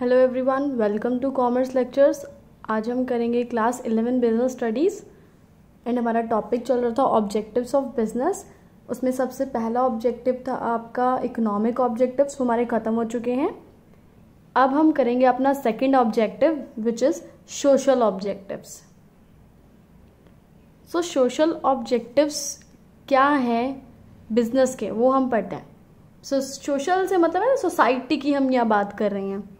Hello everyone welcome to commerce lectures आज हम करेंगे class eleven business studies and हमारा टॉपिक चल रहा था ऑब्जेक्टिव्स ऑफ़ बिज़नेस उसमें सबसे पहला ऑब्जेक्टिव था आपका इकोनॉमिक ऑब्जेक्टिव्स हमारे ख़त्म हो चुके हैं। अब हम करेंगे अपना second objective which is social objectives so social objectives क्या हैं? बिज़नेस के वो हम पढ़ते हैं। सो so, सोशल से मतलब है सोसाइटी की हम यहाँ बात कर रहे हैं।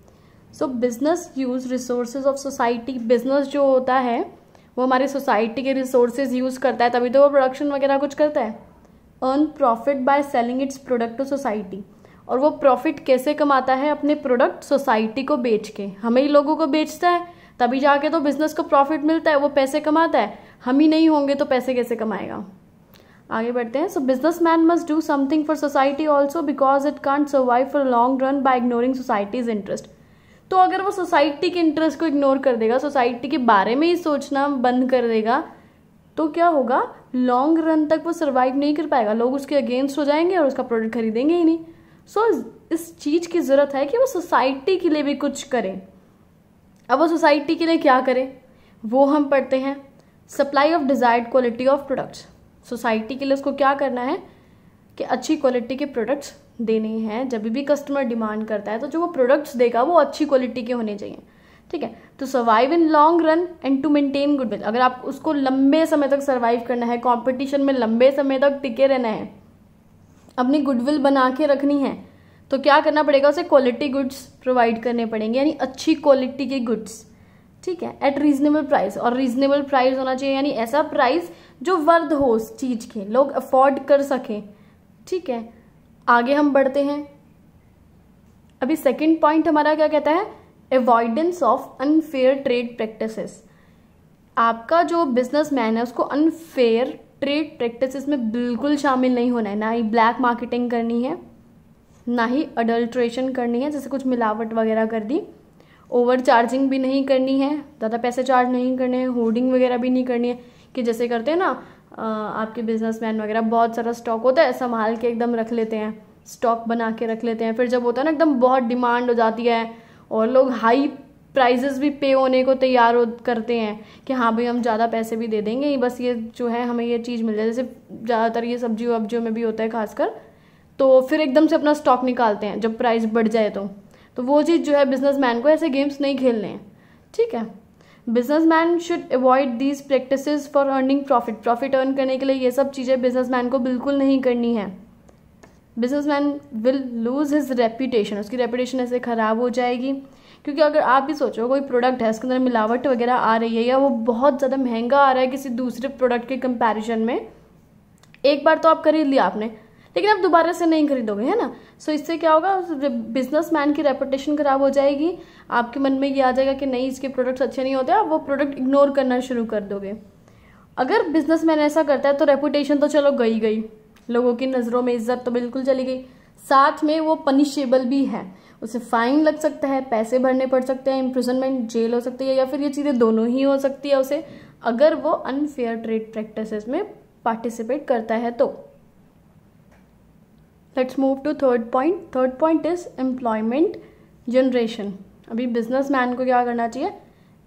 So business use resources of society business जो होता है, वो हमारी सोसाइटी के रिसोर्सेज यूज़ करता है, तभी तो वो प्रोडक्शन वगैरह कुछ करता है। Earn profit by selling its product to society और वो प्रॉफिट कैसे कमाता है? अपने प्रोडक्ट सोसाइटी को बेच के। हमें ही लोगों को बेचता है, तभी जाके तो बिज़नेस को प्रॉफिट मिलता है, वो पैसे कमाता है। हम ही नहीं होंगे तो पैसे कैसे कमाएगा? आगे बढ़ते हैं। So business man must do something for society also because it can't survive for long run by ignoring society's interest तो अगर वो सोसाइटी के इंटरेस्ट को इग्नोर कर देगा सोसाइटी के बारे में ही सोचना बंद कर देगा तो क्या होगा? लॉन्ग रन तक वो सर्वाइव नहीं कर पाएगा। लोग उसके अगेंस्ट हो जाएँगे और उसका प्रोडक्ट खरीदेंगे ही नहीं। सो so, इस चीज़ की ज़रूरत है कि वो सोसाइटी के लिए भी कुछ करें। अब वो सोसाइटी के लिए क्या करें? वो हम पढ़ते हैं supply of desired quality of products society के लिए उसको क्या करना है? कि अच्छी क्वालिटी के प्रोडक्ट्स देने हैं, जब भी कस्टमर डिमांड करता है तो जो वो प्रोडक्ट्स देगा, वो अच्छी क्वालिटी के होने चाहिए। ठीक है? तो survive in long run and to maintain goodwill अगर आप उसको लंबे समय तक सर्वाइव करना है कंपटीशन में लंबे समय तक टिके रहना है, अपनी गुडविल बना के रखनी है तो क्या करना पड़ेगा? उसे क्वालिटी गुड्स प्रोवाइड करने पड़ेंगे, यानी अच्छी क्वालिटी के गुड्स ठीक है? एट रीजनेबल प्राइस और रीजनेबल प्राइस होना चाहिए, यानी ऐसा प्राइस जो वर्द हो उस चीज़ के, लोग अफोर्ड कर सकें। ठीक है? आगे हम बढ़ते हैं। अभी सेकंड पॉइंट हमारा क्या कहता है? Avoidance of unfair trade practices आपका जो बिज़नेस मैन है, उसको अनफेयर ट्रेड प्रैक्टिसेस में बिल्कुल शामिल नहीं होना है। ना ही ब्लैक मार्केटिंग करनी है, ना ही अडल्ट्रेशन करनी है, जैसे कुछ मिलावट वगैरह कर दी। ओवर चार्जिंग भी नहीं करनी है, ज़्यादा पैसे चार्ज नहीं करने हैं होर्डिंग वगैरह भी नहीं करनी है, कि जैसे करते हैं ना आपके बिजनेसमैन वगैरह बहुत सारा स्टॉक होता है, संभाल के एकदम रख लेते हैं स्टॉक बना के रख लेते हैं। फिर जब होता है ना, एकदम बहुत डिमांड हो जाती है और लोग हाई प्राइजेस भी पे होने को तैयार हो, करते हैं कि हाँ भाई, हम ज़्यादा पैसे भी दे देंगे, बस ये जो है हमें ये चीज़ मिल जाए। जैसे ज़्यादातर ये सब्ज़ी वब्जियों में भी होता है खासकर तो फिर एकदम से अपना स्टॉक निकालते हैं, जब प्राइस बढ़ जाए तो। तो वो चीज़ जो है बिजनेसमैन को ऐसे गेम्स नहीं खेलने हैं, ठीक है? Businessman should avoid these practices for earning profit profit earn करने के लिए ये सब चीज़ें बिजनेसमैन को बिल्कुल नहीं करनी है। Businessman will lose his reputation उसकी रेपुटेशन ऐसे ख़राब हो जाएगी। क्योंकि अगर आप भी सोचो, कोई प्रोडक्ट है, उसके अंदर मिलावट वगैरह आ रही है या वो बहुत ज़्यादा महँगा आ रहा है किसी दूसरे प्रोडक्ट के कंपैरिजन में, एक बार तो आप खरीद लिया आपने। लेकिन आप दोबारा से नहीं खरीदोगे, है ना? सो इससे क्या होगा बिज़नेस मैन की रेपुटेशन खराब हो जाएगी। आपके मन में ये आ जाएगा कि नहीं, इसके प्रोडक्ट्स अच्छे नहीं होते, आप वो प्रोडक्ट इग्नोर करना शुरू कर दोगे। अगर बिज़नेस मैन ऐसा करता है तो रेपुटेशन तो चलो गई गई। लोगों की नज़रों में इज़्ज़त तो बिल्कुल चली गई। साथ में वो पनिशेबल भी है। उसे फाइन लग सकता है, पैसे भरने पड़ सकते हैं इम्प्रिजनमेंट जेल हो सकती है, या फिर ये चीज़ें दोनों ही हो सकती है उसे। अगर वो अनफेयर ट्रेड प्रैक्टिसेस में पार्टिसिपेट करता है तो। Let's move to third point third point is employment generation अभी बिज़नेस मैन को क्या करना चाहिए?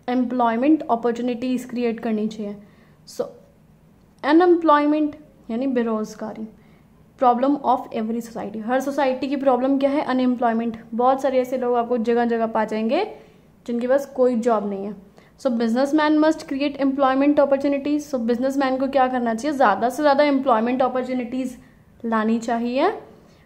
एम्प्लॉयमेंट अपॉर्चुनिटीज़ क्रिएट करनी चाहिए। सो अनएम्प्लॉयमेंट यानी बेरोज़गारी। प्रॉब्लम ऑफ़ एवरी सोसाइटी हर सोसाइटी की प्रॉब्लम क्या है? अनएम्प्लॉयमेंट बहुत सारे ऐसे लोग आपको जगह जगह पा जाएँगे जिनके पास कोई जॉब नहीं है। So business man must create employment opportunities so business man को क्या करना चाहिए? ज़्यादा से ज़्यादा एम्प्लॉयमेंट अपॉर्चुनिटीज़ लानी चाहिए।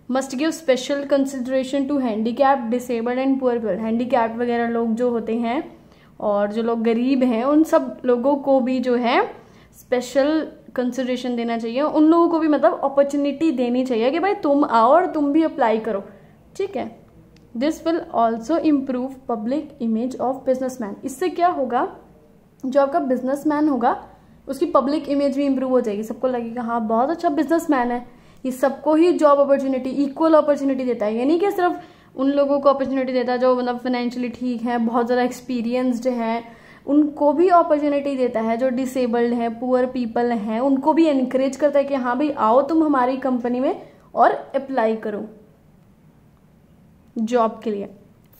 Must give special consideration to handicap disabled and poor people handicap वगैरह लोग जो होते हैं और जो लोग गरीब हैं, उन सब लोगों को भी जो है स्पेशल कंसिड्रेशन देना चाहिए। उन लोगों को भी मतलब अपॉर्चुनिटी देनी चाहिए कि भाई तुम आओ और तुम भी अप्लाई करो। ठीक है? This will also improve public image of businessman इससे क्या होगा? जो आपका बिजनेसमैन होगा, उसकी पब्लिक इमेज भी इम्प्रूव हो जाएगी। सबको लगेगा हाँ बहुत अच्छा बिजनेसमैन है। ये सबको ही जॉब अपॉर्चुनिटी इक्वल अपॉर्चुनिटी देता है। ये नहीं कि सिर्फ़ उन लोगों को अपॉर्चुनिटी देता है जो मतलब फाइनेंशियली ठीक है, बहुत ज़्यादा एक्सपीरियंसड है। उनको भी अपॉर्चुनिटी देता है जो डिसेबल्ड है पुअर पीपल हैं, उनको भी एनकरेज करता है कि हाँ भाई, आओ तुम हमारी कंपनी में और अप्लाई करो जॉब के लिए।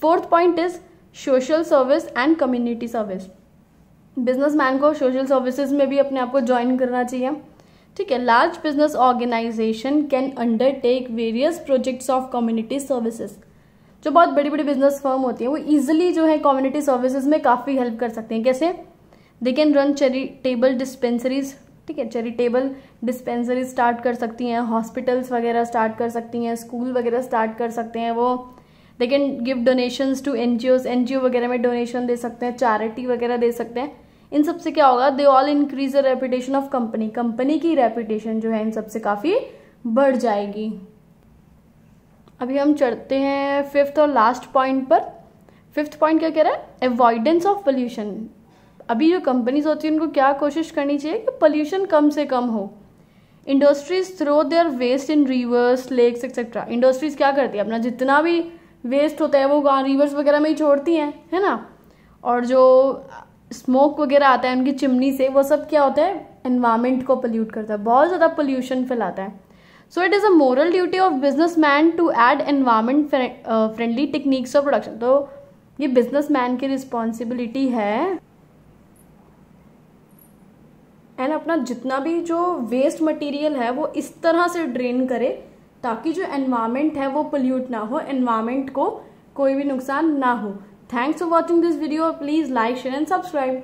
Fourth point is social service and community service businessman को सोशल सर्विसेज़ में भी अपने आप को ज्वाइन करना चाहिए। ठीक है large business organisation can undertake various projects of community services जो बहुत बड़ी बड़ी बिज़नेस फर्म होती है, वो इजिली जो है कम्युनिटी सर्विसेज़ में काफ़ी हेल्प कर सकते हैं। कैसे? They can run charitable dispensaries ठीक है चैरिटेबल डिस्पेंसरी स्टार्ट कर सकती हैं हॉस्पिटल्स वगैरह स्टार्ट कर सकती हैं स्कूल वगैरह स्टार्ट कर सकते हैं वो। They can give donations to N G वगैरह में डोनेशन दे सकते हैं चैरिटी वगैरह दे सकते हैं। इन सबसे क्या होगा? They all increase the reputation of company company की रेपुटेशन जो है इन सबसे काफ़ी बढ़ जाएगी। अभी हम चढ़ते हैं फिफ्थ और लास्ट पॉइंट पर। फिफ्थ पॉइंट क्या कह रहा है? अवॉइडेंस ऑफ़ पोल्यूशन अभी जो कंपनीज़ होती हैं, उनको क्या कोशिश करनी चाहिए कि पोल्यूशन कम से कम हो? Industries throw their waste in rivers lakes etcetera industries क्या करती है? अपना जितना भी वेस्ट होता है, वो रिवर्स वगैरह में ही छोड़ती हैं, है ना? और जो स्मोक वगैरह आता है उनकी चिमनी से, वो सब क्या होता है? एनवायरमेंट को पोल्यूट करता है। बहुत ज़्यादा पोल्यूशन फैलाता है। So it is a moral duty of business man to add environment friendly techniques of production तो ये बिज़नेस मैन की रिस्पॉन्सिबिलिटी है। एंड अपना जितना भी जो वेस्ट मटेरियल है, वो इस तरह से ड्रेन करे, ताकि जो एनवायरमेंट है, वो पोल्यूट ना हो एनवायरमेंट को कोई भी नुकसान ना हो। Thanks for watching this video. Please like, share and subscribe.